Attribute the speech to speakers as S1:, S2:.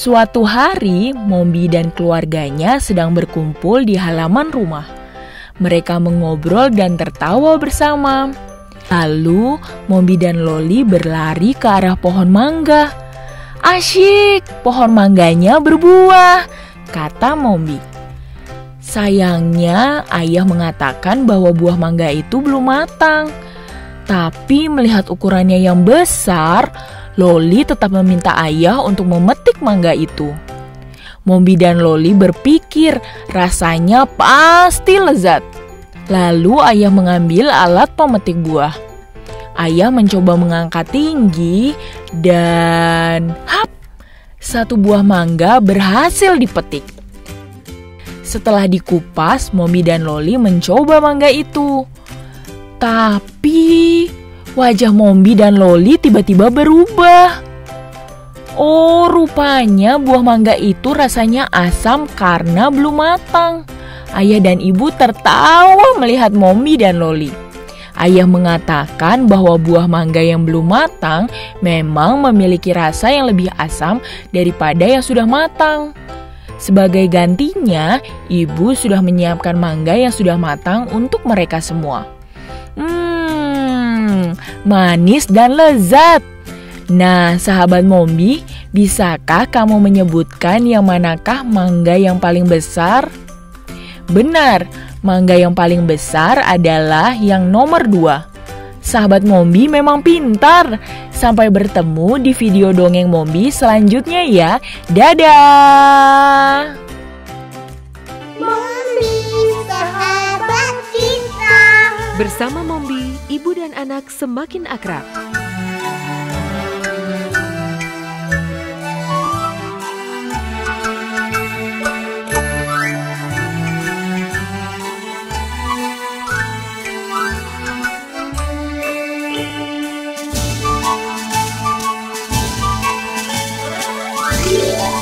S1: Suatu hari, Mombi dan keluarganya sedang berkumpul di halaman rumah. Mereka mengobrol dan tertawa bersama. Lalu, Mombi dan Loli berlari ke arah pohon mangga. Asyik, pohon mangganya berbuah, kata Mombi. Sayangnya, ayah mengatakan bahwa buah mangga itu belum matang. Tapi melihat ukurannya yang besar, Loli tetap meminta ayah untuk memetik mangga itu. Mombi dan Loli berpikir rasanya pasti lezat. Lalu ayah mengambil alat pemetik buah. Ayah mencoba mengangkat tinggi dan hap, satu buah mangga berhasil dipetik. Setelah dikupas, Mombi dan Loli mencoba mangga itu. Tapi Wajah Mombi dan Loli tiba-tiba berubah. Oh, rupanya buah mangga itu rasanya asam karena belum matang. Ayah dan ibu tertawa melihat Mombi dan Loli. Ayah mengatakan bahwa buah mangga yang belum matang memang memiliki rasa yang lebih asam daripada yang sudah matang. Sebagai gantinya, ibu sudah menyiapkan mangga yang sudah matang untuk mereka semua. Hmm, manis dan lezat. Nah, sahabat Mombi, bisakah kamu menyebutkan yang manakah mangga yang paling besar? Benar, mangga yang paling besar adalah yang nomor dua. Sahabat Mombi memang pintar. Sampai bertemu di video dongeng Mombi selanjutnya ya. Dadah!
S2: Mombi, sahabat kita.
S3: Bersama Mombi, ibu dan anak semakin akrab. Yeah.